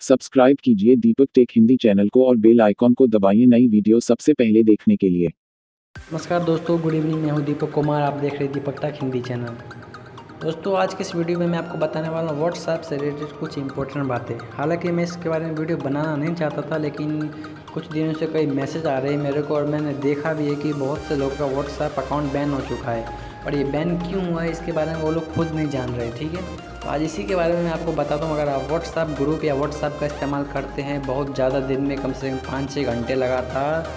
Subscribe कीजिए दीपक take Hindi channel को और बेल आइकॉन को दबाइए नई वीडियो सबसे पहले देखने के लिए। नमस्कार दोस्तों गुड इवनिंग मैं हूँ दीपक कुमार आप देख रहे हैं दीपक तक हिंदी चैनल दोस्तों, आज के इस वीडियो में मैं आपको बताने वाला हूँ व्हाट्सएप से रिलेटेड कुछ इंपॉर्टेंट बातें। हालाँकि मैं इसके बारे में वीडियो बनाना नहीं चाहता था, लेकिन कुछ दिनों से कई मैसेज आ रहे हैं मेरे को और मैंने देखा भी है कि बहुत से लोगों का व्हाट्सएप अकाउंट बैन हो चुका है। और ये बैन क्यों हुआ है, इसके बारे में वो लोग खुद नहीं जान रहे, ठीक है? तो आज इसी के बारे में मैं आपको बताता हूँ, अगर आप व्हाट्सअप ग्रुप या व्हाट्सअप का इस्तेमाल करते हैं, बहुत ज़्यादा दिन में कम से कम पाँच छः घंटे लगातार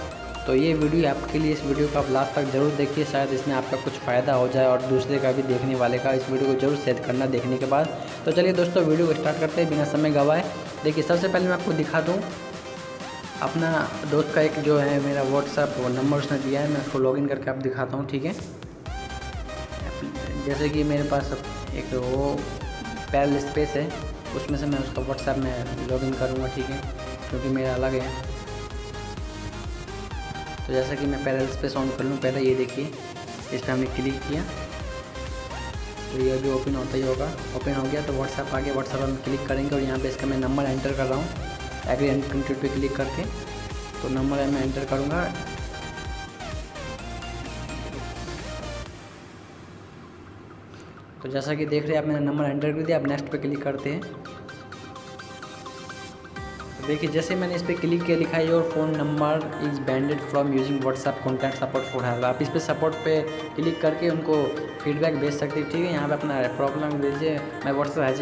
तो ये वीडियो आपके लिए, इस वीडियो को आप लास्ट तक ज़रूर देखिए, शायद इसमें आपका कुछ फ़ायदा हो जाए और दूसरे का भी देखने वाले का इस वीडियो को ज़रूर शेयर करना देखने के बाद। तो चलिए दोस्तों, वीडियो को स्टार्ट करते हैं बिना समय गवाए। देखिए, सबसे पहले मैं आपको दिखा दूँ, अपना दोस्त का एक जो है मेरा व्हाट्सअप वो नंबर उसने दिया है, मैं उसको लॉगिन करके आप दिखाता हूँ, ठीक है? जैसे कि मेरे पास एक वो पैरल स्पेस है, उसमें से मैं उसका व्हाट्सएप में लॉगिन करूँगा, ठीक है? क्योंकि मेरा अलग है। तो जैसा कि मैं पैरल स्पेस ऑन कर लूँ, पहले ये देखिए, इस पर हमने क्लिक किया। तो ये जो ओपन होता ही होगा। ओपन हो गया तो व्हाट्सएप गया व्हाट्सएप हम क्लिक करेंगे और यहाँ पे इसका मैं नंबर एंटर कर रहा हूँ। एग्री एंड कंटिन्यू पे क्लिक करके। तो नंबर मैं एंटर करूँगा। तो जैसा कि देख रहे हैं, आप मैंने नंबर एंटर कर दिया, आप नेक्स्ट पे क्लिक करते हैं। तो देखिए, जैसे मैंने इस पर क्लिक किया, लिखा है your phone number is banded from using WhatsApp contact support for help आप इस पर सपोर्ट पे क्लिक करके उनको फीडबैक भेज सकते हैं। ठीक है, यहाँ पे अपना प्रॉब्लम भेजिए। मैं WhatsApp has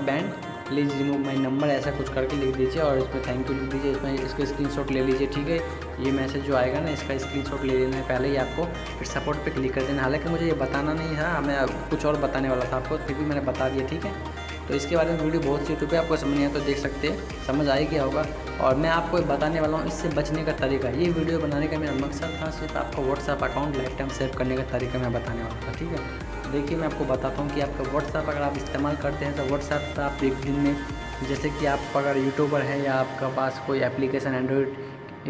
banned please remove my number ऐसा कुछ करके लिख दीजिए और इसमें थैंक यू लिख दीजिए। इसमें इसका स्क्रीनशॉट ले लीजिए, ठीक है? ये मैसेज जो आएगा ना, इसका स्क्रीनशॉट ले लेना है पहले ही आपको, फिर सपोर्ट पर क्लिक कर देना। हालाँकि मुझे ये बताना नहीं है मैं कुछ और बताने वाला था आपको, फिर भी मैंने बता दिया, ठीक है? तो इसके बारे में वीडियो बहुत सी यूट्यूब पे आपको समझ नहीं आया तो देख सकते हैं। समझ आई क्या होगा। और मैं आपको बताने वाला हूँ, इससे बचने का तरीका। ये वीडियो बनाने का मेरा मकसद था, सिर्फ़ आपको WhatsApp account lifetime save करने का तरीका मैं बताने वाला था, ठीक है? देखिए, मैं आपको बताता हूँ कि आपका व्हाट्सअप अगर आप इस्तेमाल करते हैं तो व्हाट्सअप आप एक दिन में, जैसे कि आप अगर यूट्यूबर हैं या आपका पास कोई एप्लीकेशन एंड्रॉयड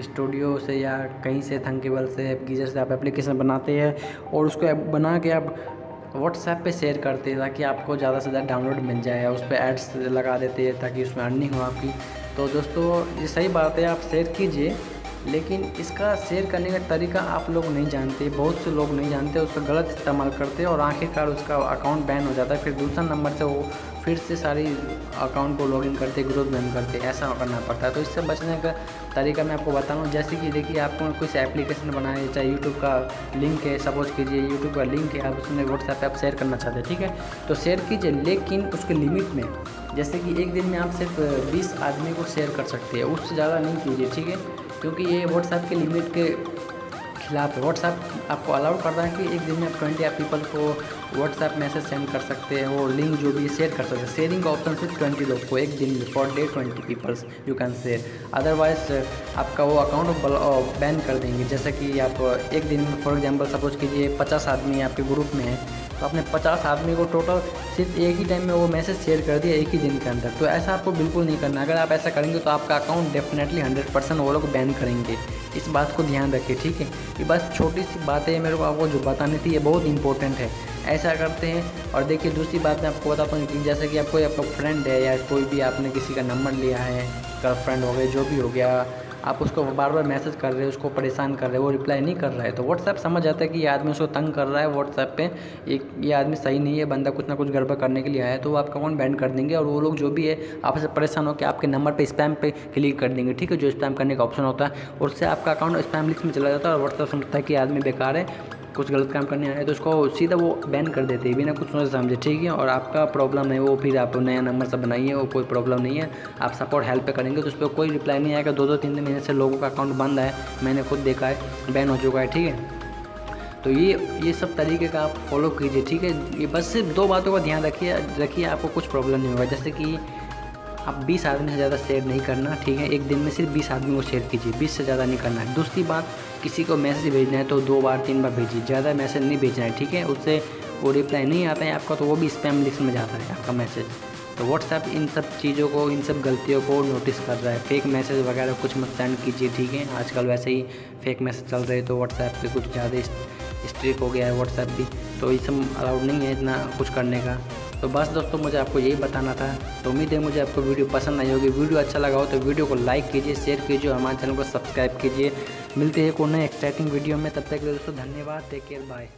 स्टूडियो से या कहीं से थंकेबल से गीजर से आप एप्लीकेशन बनाते हैं और उसको बना के आप व्हाट्सएप पे शेयर करते हैं ताकि आपको ज़्यादा से ज़्यादा डाउनलोड मिल जाए उस पर एड्स लगा देते हैं ताकि उसमें अर्निंग हो आपकी। तो दोस्तों, ये सही बात है, आप शेयर कीजिए, लेकिन इसका शेयर करने का तरीका आप लोग नहीं जानते, बहुत से लोग नहीं जानते, उसका गलत इस्तेमाल करते और आखिरकार उसका अकाउंट बैन हो जाता है, फिर दूसरा नंबर से वो फिर से सारी अकाउंट को लॉगिन करते ग्रोथ बैन करते, ऐसा करना पड़ता है। तो इससे बचने का तरीका मैं आपको बता रहा जैसे कि देखिए, आपको कुछ एप्लीकेशन बनाए, चाहे यूट्यूब का लिंक है सपोज़ कीजिए यूट्यूब का लिंक है, आप उसमें व्हाट्सएप पर आप शेयर करना चाहते हैं, ठीक है? तो शेयर कीजिए, लेकिन उसके लिमिट में, जैसे कि एक दिन में आप सिर्फ़ बीस आदमी को शेयर कर सकते हैं, उससे ज़्यादा नहीं कीजिए, ठीक है? क्योंकि ये व्हाट्सएप के लिमिट के खिलाफ व्हाट्सएप आपको अलाउड करता है कि एक दिन में आप ट्वेंटी आप पीपल को व्हाट्सएप मैसेज सेंड कर सकते हैं वो लिंक जो भी शेयर कर सकते हैं। शेयरिंग का ऑप्शन सिर्फ़ ट्वेंटी लोग को, एक दिन में for day twenty peoples you can share otherwise आपका वो अकाउंट बैन कर देंगे। जैसे कि आप एक दिन में फॉर एग्ज़ाम्पल सपोज़ कीजिए पचास आदमी आपके ग्रुप में है तो आपने पचास आदमी को टोटल सिर्फ़ एक ही टाइम में वो मैसेज शेयर कर दिया एक ही दिन के अंदर। तो ऐसा आपको बिल्कुल नहीं करना। अगर आप ऐसा करेंगे तो आपका अकाउंट डेफिनेटली हंड्रेड परसेंट वो लोग बैन करेंगे। इस बात को ध्यान रखिए, ठीक है? ये बस छोटी सी बातें मेरे को आपको जो बतानी थी, ये बहुत इंपॉर्टेंट है। ऐसा करते हैं और देखिए, दूसरी बात मैं आपको बताता हूँ, कि जैसे कि आप कोई आपका फ्रेंड है या कोई भी आपने किसी का नंबर लिया है गर्लफ्रेंड हो गया जो भी हो गया आप उसको बार बार मैसेज कर रहे हो, उसको परेशान कर रहे हो, वो रिप्लाई नहीं कर रहा है तो व्हाट्सएप समझ जाता है कि ये आदमी उसको तंग कर रहा है व्हाट्सएप पे एक ये आदमी सही नहीं है, बंदा कुछ ना कुछ गड़बड़ करने के लिए आया है तो वो आपका अकाउंट बैन कर देंगे और वो लोग जो भी है, आपसे परेशान होकर आपके नंबर पर स्पैम पर क्लिक कर देंगे, ठीक है? जो स्पैम करने का ऑप्शन होता है, उससे आपका अकाउंट स्पैम लिस्ट में चला जाता है और व्हाट्सएप समझता है कि आदमी बेकार है कुछ गलत काम करने आए तो उसको सीधा वो बैन कर देते हैं, बिना कुछ सोच समझे, ठीक है? और आपका प्रॉब्लम है वो, फिर आप नया नंबर से बनाइए वो कोई प्रॉब्लम नहीं है। आप सपोर्ट हेल्प पे करेंगे तो उस पर कोई रिप्लाई नहीं आएगा। दो दो तीन तीन महीने से लोगों का अकाउंट बंद है, मैंने खुद देखा है बैन हो चुका है, ठीक है? तो ये ये सब तरीके का आप फॉलो कीजिए, ठीक है? ये बस सिर्फ़ दो बातों का ध्यान रखिए रखिए, आपको कुछ प्रॉब्लम नहीं होगा। जैसे कि आप 20 आदमी से ज़्यादा शेयर नहीं करना, ठीक है? एक दिन में सिर्फ़ 20 आदमी को शेयर कीजिए 20 से ज़्यादा नहीं करना है। दूसरी बात, किसी को मैसेज भेजना है तो दो बार, तीन बार भेजिए, ज़्यादा मैसेज नहीं भेजना है, ठीक है? उससे वो रिप्लाई नहीं आता है, आपका तो वो भी स्पैम लिस्ट में जाता है, आपका मैसेज तो व्हाट्सएप इन सब चीज़ों को, इन सब गलतियों को नोटिस कर रहा है। फेक मैसेज वगैरह कुछ मत सेंड कीजिए, ठीक है? आजकल वैसे ही फेक मैसेज चल रहे तो व्हाट्सएप पे कुछ ज़्यादा स्ट्रिक हो गया है व्हाट्सएप भी। तो ये सब अलाउड नहीं है इतना कुछ करने का। तो बस दोस्तों, मुझे आपको यही बताना था। तो उम्मीद है मुझे आपको वीडियो पसंद आई होगी। वीडियो अच्छा लगा हो तो वीडियो को लाइक कीजिए शेयर कीजिए और हमारे चैनल को सब्सक्राइब कीजिए। मिलते हैं एक नए एक्साइटिंग वीडियो में। तब तक दोस्तों, धन्यवाद। Take care bye